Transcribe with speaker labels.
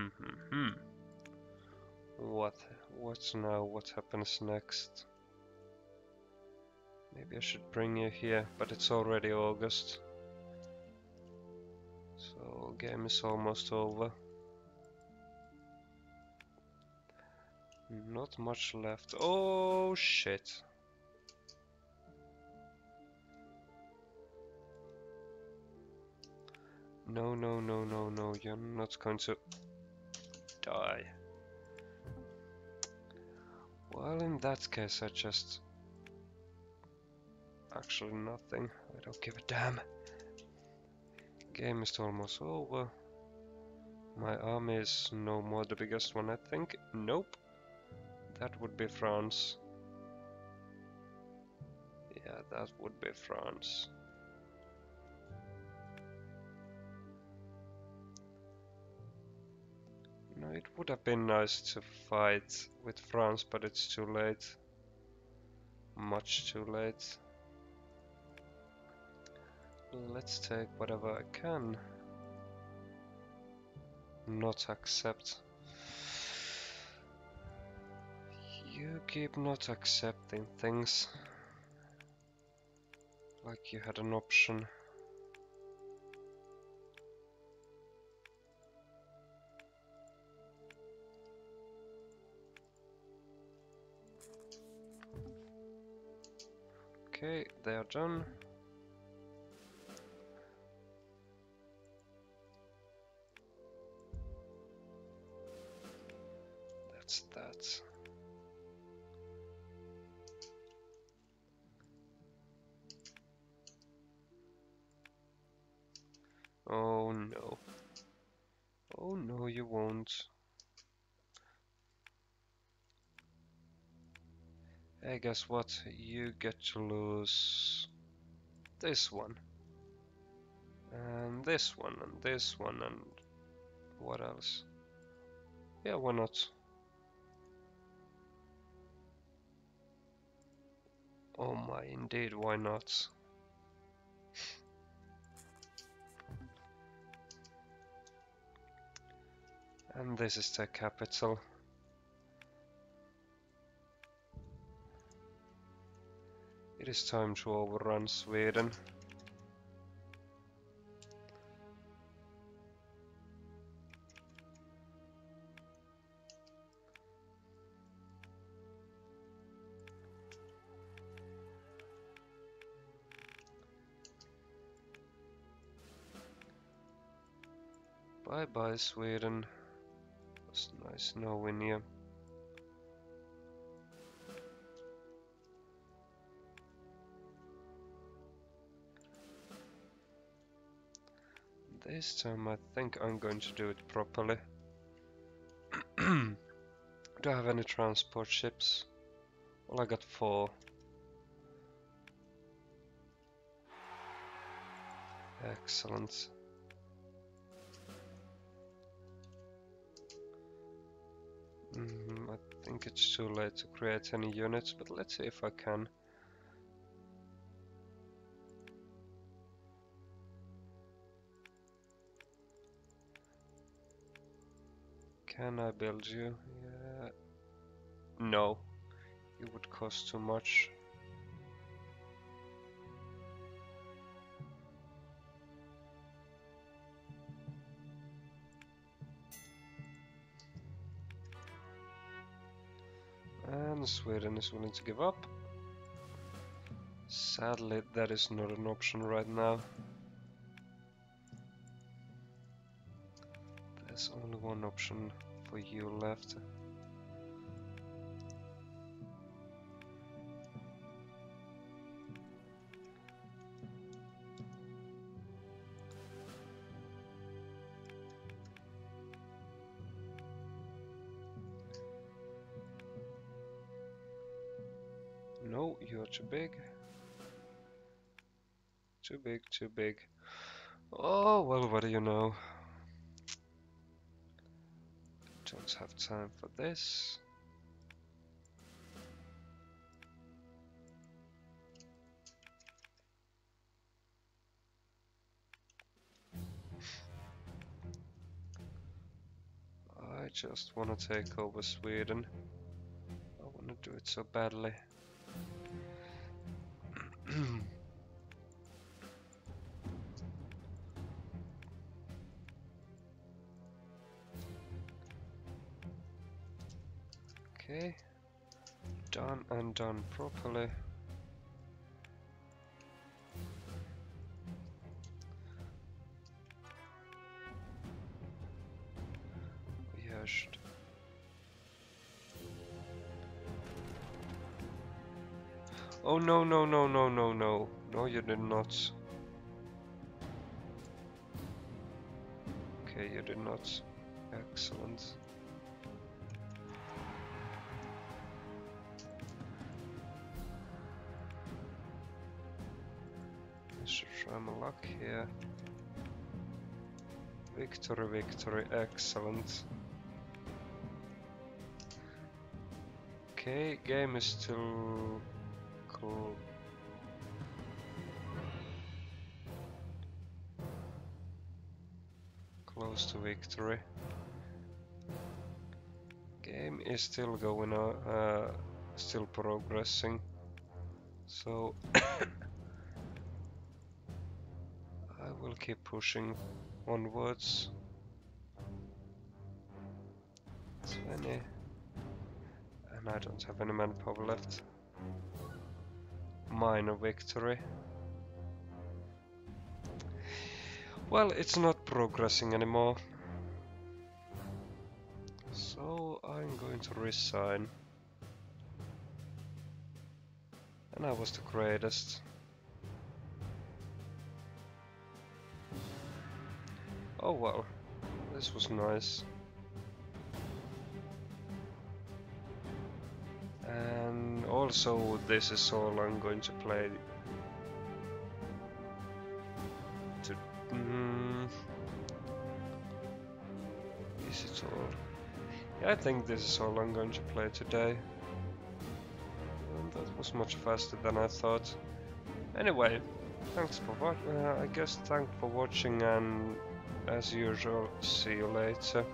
Speaker 1: Hmm, hmm. What? What's now? What happens next? Maybe I should bring you here, but it's already August. So game is almost over. Not much left. Oh shit. No, no, no, no, no, you're not going to die. Well, in that case, I just... Actually nothing. I don't give a damn. Game is almost over. My army is no more the biggest one, I think. Nope. That would be France. Yeah, that would be France. It would have been nice to fight with France, but it's too late. Much too late. Let's take whatever I can. Not accept. You keep not accepting things. Like you had an option. Okay, they are done. That's that. Oh no. Oh no, you won't. Hey, guess what? You get to lose this one. And this one, and this one, and what else? Yeah, why not? Oh my, indeed, why not? and this is the capital. Is time to overrun Sweden. Bye bye Sweden. Was nice knowing you. This time I think I'm going to do it properly. do I have any transport ships? Well, I got four. Excellent. Mm, I think it's too late to create any units, but let's see if I can. Can I build you? Yeah. No. It would cost too much. And Sweden is willing to give up. Sadly, that is not an option right now. There's only one option for you left. No, you're too big. Too big, too big. Oh, well, what do you know? Don't have time for this. I just wanna take over Sweden. I wanna do it so badly. And done properly. Oh no no no no no no no you did not. Okay you did not. Excellent. Let's try my luck here. Victory, victory, excellent. Okay, game is still cool. Close to victory. Game is still going on, uh, still progressing. So I will keep pushing onwards. 20 and uh, I don't have any manpower left. Minor victory. Well, it's not progressing anymore. So I'm going to resign. And I was the greatest. Oh well, this was nice. And also this is all I'm going to play. To, mm, is it all? Yeah, I think this is all I'm going to play today. And that was much faster than I thought. Anyway, thanks for what uh, I guess thanks for watching and as usual see you later.